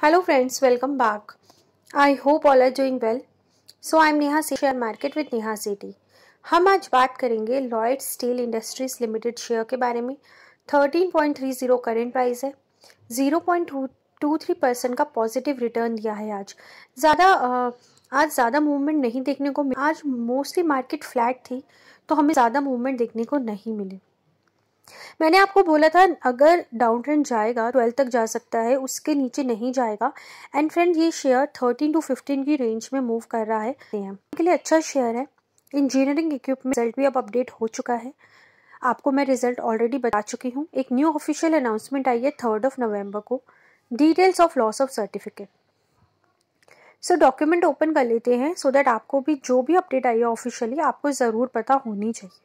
Hello friends, welcome back. I hope all are doing well. So I am Neha Share Market with Neha. हम आज बात करेंगे Lloyd steel industries limited share के बारे में 13.30 current price है 0.23 percent का पॉजिटिव रिटर्न दिया है आज ज़्यादा आज ज़्यादा मूवमेंट नहीं देखने को मिला आज मोस्टली मार्केट फ्लैट थी तो हमें ज़्यादा मूवमेंट देखने को नहीं मिली मैंने आपको बोला था, अगर डाउन ट्रेंड जाएगा ट्वेल्व तक जा सकता है, उसके नीचे नहीं जाएगा। एंड फ्रेंड ये शेयर थर्टीन टू फिफ्टीन की रेंज में मूव कर रहा है। के लिए अच्छा शेयर है। इंजीनियरिंग इक्विपमेंट रिज़ल्ट भी अब अपडेट हो चुका है। आपको मैं रिज़ल्ट ऑलरेडी बता चुकी हूँ। एक न्यू ऑफिशियल अनाउंसमेंट आई है थर्ड ऑफ़ नवंबर को। Details of loss of certificate so document open कर लेते हैं सो so दैट आपको भी जो भी अपडेट आई है ऑफिशियली आपको ज़रूर पता होनी चाहिए।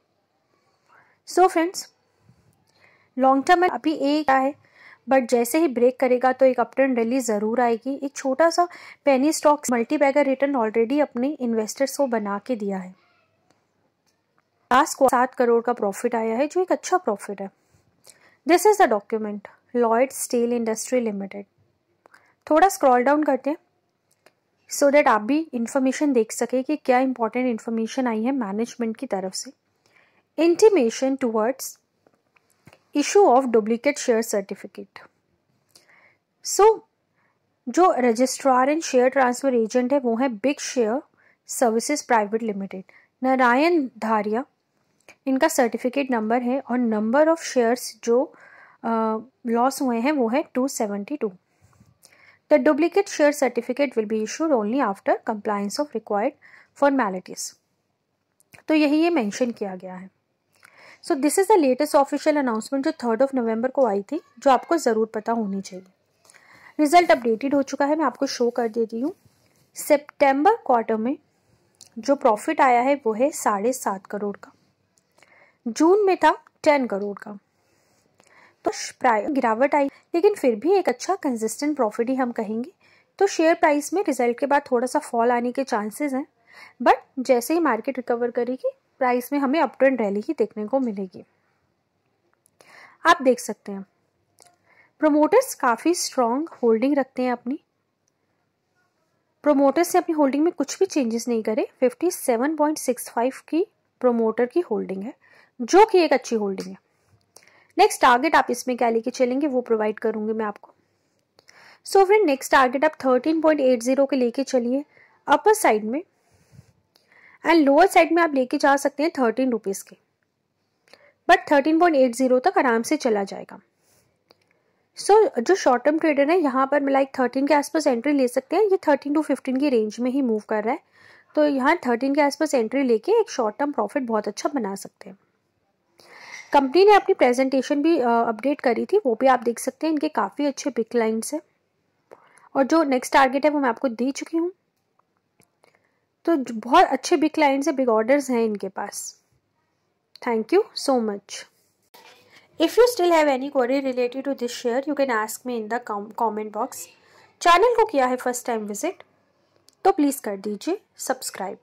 So so friends long term में अभी एक है? बट जैसे ही ब्रेक करेगा तो एक अपटर्न रैली ज़रूर आएगी। एक छोटा सा penny stock multi bagger return already अपने इन्वेस्टर्स को बना के दिया है। लास्ट को सात करोड़ का प्रॉफिट आया है, जो एक अच्छा प्रॉफिट है। This is the document Lloyd steel industry limited थोड़ा स्क्रॉल डाउन करते हैं। सो so देट आप भी इंफॉर्मेशन देख सके कि क्या इंपॉर्टेंट इंफॉर्मेशन आई है मैनेजमेंट की तरफ़ से। Intimation towards issue of duplicate share certificate so जो registrar and share transfer agent है, वो है big share services private limited Narayan Dharia, इनका सर्टिफिकेट नंबर है और नंबर ऑफ़ शेयर्स जो लॉस हुए हैं, वो है 272 the duplicate share certificate will be issued only after compliance of required formalities तो यही ये मेंशन किया गया है। So this is the latest official announcement जो थर्ड ऑफ़ नवंबर को आई थी, जो आपको ज़रूर पता होनी चाहिए। रिज़ल्ट अपडेटेड हो चुका है, मैं आपको शो कर देती हूँ। सितंबर क्वार्टर में जो प्रॉफिट आया है, वो है साढ़े सात करोड़ का। जून में था टेन करोड़ का। तो गिरावट आई, लेकिन फिर भी एक अच्छा कंसिस्टेंट प्रॉफिट ही हम कहेंगे। तो शेयर प्राइस में रिज़ल्ट के बाद थोड़ा सा फॉल आने के चांसेस हैं। बट जैसे ही मार्केट रिकवर करेगी प्राइस में हमें अप ट्रेंड रैली ही देखने को मिलेगी। आप देख सकते हैं। प्रोमोटर्स काफ़ी स्ट्रॉन्ग होल्डिंग रखते हैं अपनी। प्रोमोटर्स से अपनी होल्डिंग में कुछ भी चेंजेस नहीं करे। 57.65 की प्रोमोटर की होल्डिंग है, जो कि एक अच्छी होल्डिंग है। नेक्स्ट टारगेट आप इसमें क्या लेके चलेंगे, वो प्रोवाइड करूँगी मैं आपको। सो फ्रेंड नेक्स्ट टारगेट आप 13.80 के लेके चलिए। अपर साइड में एंड लोअर साइड में आप लेके जा सकते हैं थर्टीन रुपीज़ के। But thirteen point eight zero तक आराम से चला जाएगा। सो so, जो शॉर्ट टर्म ट्रेडर है यहाँ पर लाइक थर्टीन के आसपास एंट्री ले सकते हैं। ये थर्टीन टू फिफ्टीन की रेंज में ही मूव कर रहा है। तो यहाँ थर्टीन के आसपास एंट्री लेके एक शॉर्ट टर्म प्रॉफिट बहुत अच्छा बना सकते हैं। कंपनी ने अपनी प्रेजेंटेशन भी अपडेट करी थी। वो भी आप देख सकते हैं। इनके काफ़ी अच्छे बिग लाइन्स हैं। और जो नेक्स्ट टारगेट है वो मैं आपको दे चुकी हूँ। तो बहुत अच्छे बिग क्लाइंट्स हैं बिग ऑर्डर्स हैं इनके पास। Thank you so much if you still have any query related to this share you can ask me in the comment box channel को किया है फ़र्स्ट टाइम विज़िट तो प्लीज़ कर दीजिए subscribe